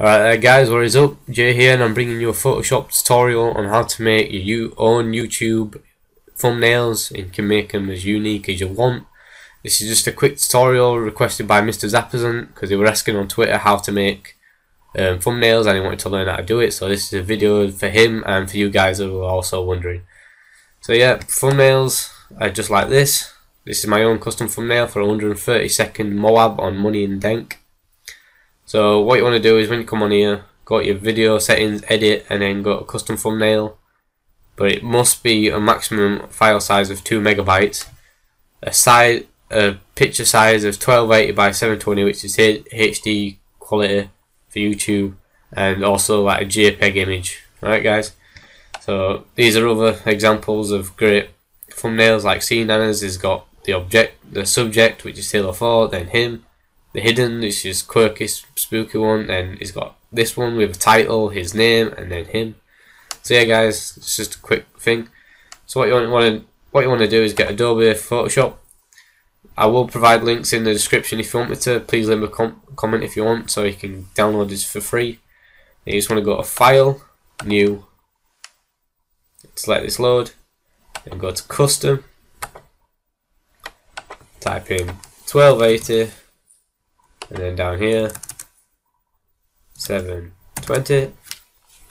Alright uh, guys, what is up? Jay here and I'm bringing you a Photoshop tutorial on how to make your own YouTube thumbnails and can make them as unique as you want. This is just a quick tutorial requested by Mr. Zapperson because they were asking on Twitter how to make um, thumbnails and he wanted to learn how to do it so this is a video for him and for you guys who are also wondering. So yeah, thumbnails are just like this. This is my own custom thumbnail for 130 second Moab on Money and Dank. So what you want to do is when you come on here, go to your video settings, edit, and then go to custom thumbnail. But it must be a maximum file size of 2 megabytes. A size, a picture size of 1280 by 720, which is HD quality for YouTube, and also like a JPEG image. Alright guys. So these are other examples of great thumbnails. Like C Nanas has got the object, the subject, which is Taylor Ford, then him the hidden is just quirky, spooky one, and he's got this one with a title, his name, and then him. So yeah, guys, it's just a quick thing. So what you want, to what you want to do is get Adobe Photoshop. I will provide links in the description if you want me to. Please leave a com comment if you want, so you can download this for free. You just want to go to File, New, select this load, and go to Custom. Type in 1280 and then down here 720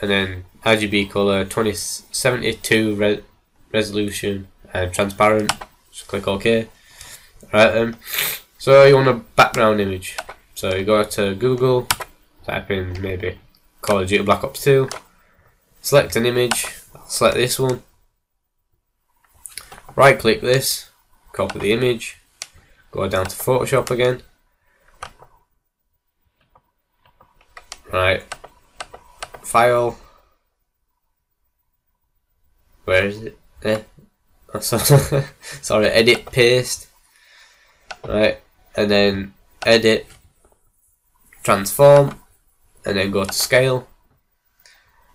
and then RGB color 2072 re resolution and transparent. Just click OK. Right um, so you want a background image. So you go to Google type in maybe Call of Duty Black Ops 2 select an image. Select this one. Right click this. Copy the image. Go down to Photoshop again Right. File. Where is it? Eh. Oh, sorry. edit paste. Right. And then edit transform and then go to scale.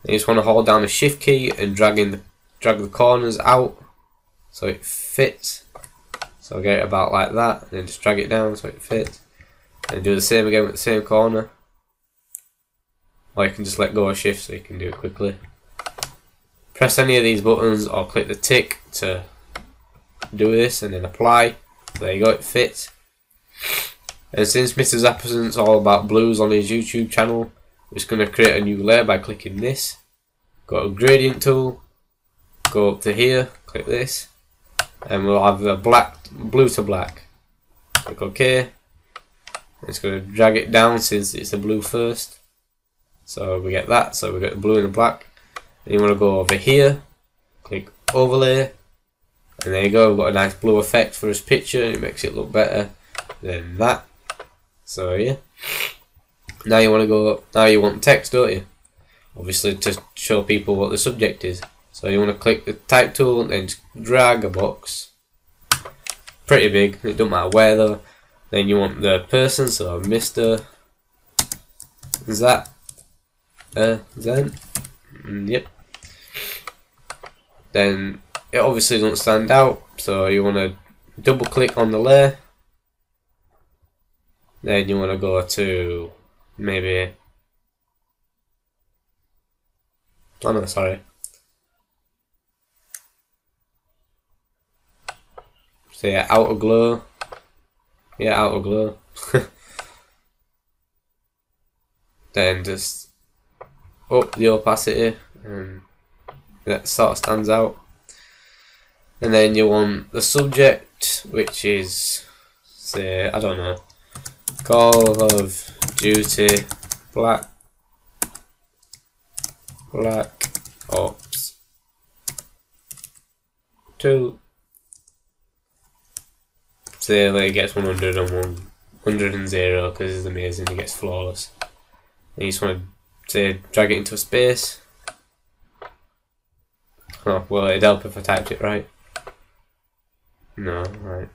you just want to hold down the shift key and drag in the drag the corners out so it fits. So get it about like that and then just drag it down so it fits. And do the same again with the same corner. Or you can just let go of shift so you can do it quickly. Press any of these buttons or click the tick to do this and then apply. There you go, it fits. And since Mr. Zapperson's all about blues on his YouTube channel, we're just going to create a new layer by clicking this. Go to gradient tool, go up to here, click this, and we'll have a black, blue to black. Click OK. It's going to drag it down since it's a blue first. So we get that, so we get the blue and the black. Then you want to go over here, click overlay, and there you go, we've got a nice blue effect for his picture, it makes it look better than that. So yeah. Now you want to go, now you want text, don't you? Obviously to show people what the subject is. So you want to click the type tool and then drag a box. Pretty big, it don't matter where though. Then you want the person, so Mr. Is that uh, then, mm, yep. Then it obviously doesn't stand out, so you want to double click on the layer. Then you want to go to maybe. Oh no, sorry. So yeah, outer glow. Yeah, outer glow. then just up the opacity and that sort of stands out. And then you want the subject which is say I don't know Call of Duty Black Black Ops 2 say like it gets 100 and 100 and 0 because it's amazing it gets flawless. And you just want to to drag it into a space. Oh, well, it'd help if I typed it right. No, right.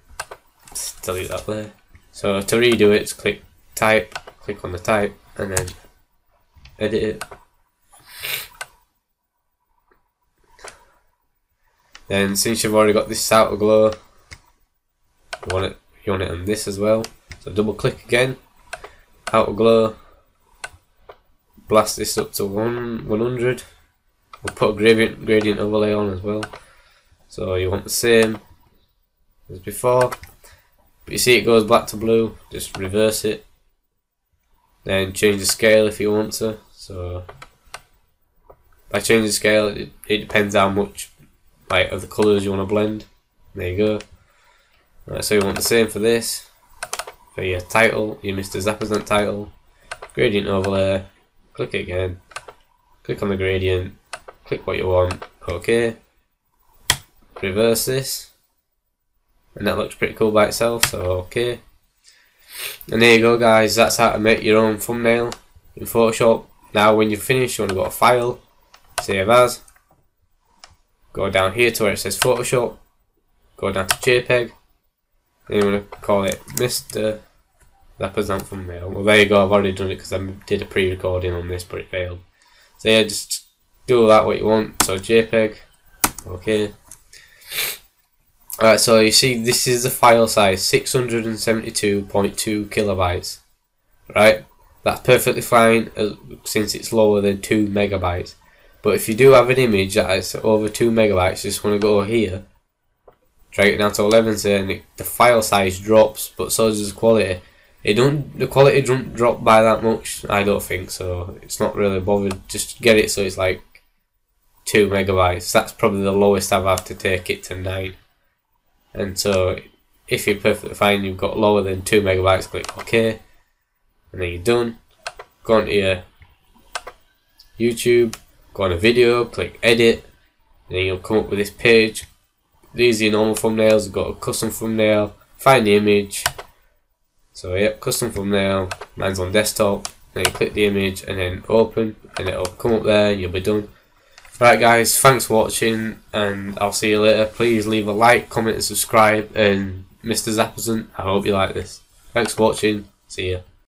Delete that there. So to redo it, click type, click on the type, and then edit it. Then since you've already got this outer glow, you want it you want it on this as well. So double click again, outer glow, blast this up to one 100. We'll put a gradient, gradient overlay on as well. So you want the same as before. But you see it goes black to blue, just reverse it. Then change the scale if you want to. So by changing the scale, it, it depends how much like of the colours you want to blend. There you go. Right, so you want the same for this. For your title, your Mr. Zapazant title. Gradient overlay. Click again. Click on the gradient. Click what you want. OK. Reverse this. And that looks pretty cool by itself, so OK. And there you go guys, that's how to make your own thumbnail in Photoshop. Now when you finish, you want to go to File, Save As. Go down here to where it says Photoshop. Go down to JPEG. And you want to call it Mr. Zapazant thumbnail. Well there you go, I've already done it because I did a pre-recording on this but it failed. So yeah, just do that what you want. So JPEG, okay. Alright, so you see this is the file size, 672.2 kilobytes. Right? That's perfectly fine uh, since it's lower than 2 megabytes. But if you do have an image that is over 2 megabytes, you just want to go here, drag it down to 11 and it, the file size drops, but so does the quality. It don't the quality don't drop by that much. I don't think so. It's not really bothered. Just get it so it's like two megabytes. That's probably the lowest I've had to take it to nine. And so if you're perfectly fine, you've got lower than two megabytes. Click OK, and then you're done. Go onto your YouTube. Go on a video. Click Edit. And then you'll come up with this page. These are your normal thumbnails. You've got a custom thumbnail. Find the image so yep, custom thumbnail, mine's on desktop, then you click the image and then open and it'll come up there you'll be done. Right guys, thanks for watching and I'll see you later. Please leave a like, comment and subscribe and Mr. Zapazant, I hope you like this. Thanks for watching, see ya.